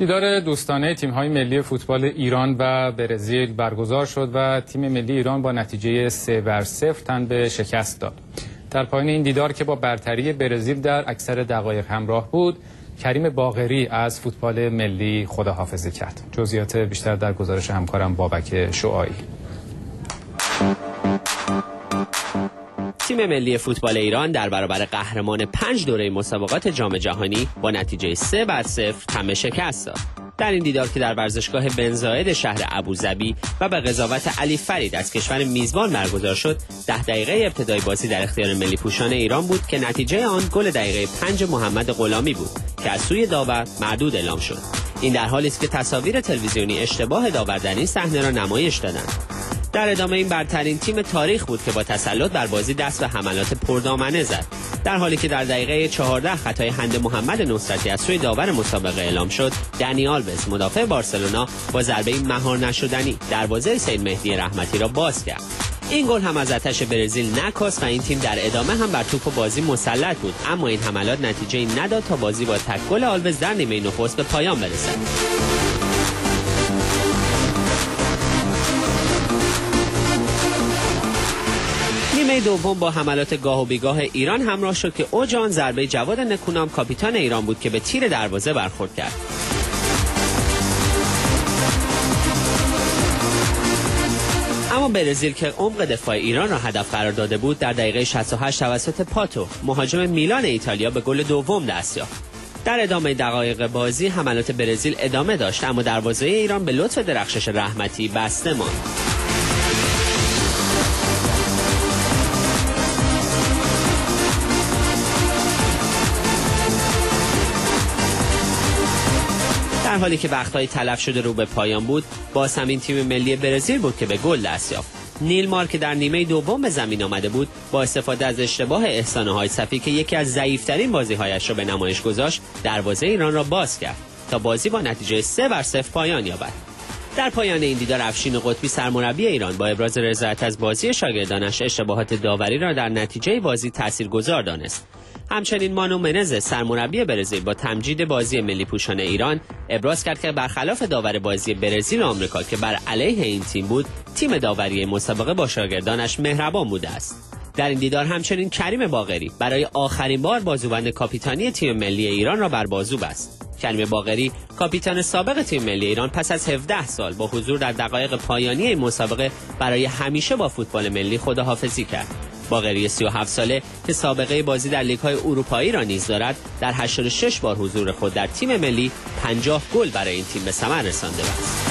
دیدار دوستانه تیم های ملی فوتبال ایران و برزیل برگزار شد و تیم ملی ایران با نتیجه 3 بر 0 تن به شکست داد. در پایان این دیدار که با برتری برزیل در اکثر دقایق همراه بود، کریم باغری از فوتبال ملی خداحافظی کرد. جزئیات بیشتر در گزارش همکارم بابک شعایی. تیم ملی فوتبال ایران در برابر قهرمان پنج دوره مسابقات جام جهانی با نتیجه سه بر صفر تم شکست داد. در این دیدار که در ورزشگاه بنزاید شهر ابوظبی و به قضاوت علی فرید از کشور میزبان برگزار شد ده دقیقه ابتدای بازی در اختیار ملی پوشان ایران بود که نتیجه آن گل دقیقه پنج محمد غلامی بود که از سوی داور مردود اعلام شد این در حالی است که تصاویر تلویزیونی اشتباه داور در این صحنه را نمایش دادند در ادامه این برترین تیم تاریخ بود که با تسلط بر بازی دست به حملات پردامنه زد. در حالی که در دقیقه 14 خطای هند محمد نصرتی از سوی داور مسابقه اعلام شد دنی آلوز مدافع بارسلونا با ضربه مهار نشدنی دروازه سید مهدی رحمتی را باز کرد. این گل هم از آتش برزیل نکاست و این تیم در ادامه هم بر توپ و بازی مسلط بود. اما این حملات نتیجه نداد تا بازی با تک گل آلوز در نیمه نخست به پایان برسد. نیمه دوم با حملات گاه و بیگاه ایران همراه شد که اوجان ضربه جواد نکونام کاپیتان ایران بود که به تیر دروازه برخورد کرد. اما برزیل که عمق دفاع ایران را هدف قرار داده بود در دقیقه 68 توسط پاتو مهاجم میلان ایتالیا به گل دوم دست یافت. در ادامه دقایق بازی حملات برزیل ادامه داشت اما دروازه ایران به لطف درخشش رحمتی بسته ماند. حالی که وقتهای تلف شده رو به پایان بود باز همین تیم ملی برزیل بود که به گل دست یافت. نیلمار که در نیمه دوم به زمین آمده بود با استفاده از اشتباه احسان های صفی که یکی از ضعیفترین بازیهایش را به نمایش گذاشت دروازه ایران را باز کرد تا بازی با نتیجه سه بر صفر پایان یابد. در پایان این دیدار افشین قطبی سرمربی ایران با ابراز رضایت از بازی شاگردانش اشتباهات داوری را در نتیجه بازی تاثیرگذار دانست. همچنین مانو منز سرمربی برزیل با تمجید بازی ملی پوشان ایران ابراز کرد که برخلاف داور بازی برزیل و آمریکا که بر علیه این تیم بود تیم داوری مسابقه با شاگردانش مهربان بوده است. در این دیدار همچنین کریم باغری برای آخرین بار بازوبند کاپیتانی تیم ملی ایران را بر بازو بست. کریم باغری کاپیتان سابق تیم ملی ایران پس از 17 سال با حضور در دقایق پایانی این مسابقه برای همیشه با فوتبال ملی خداحافظی کرد. باقری 37 ساله که سابقه بازی در لیگ های اروپایی را نیز دارد در 86 بار حضور خود در تیم ملی 50 گل برای این تیم به ثمر رسانده است.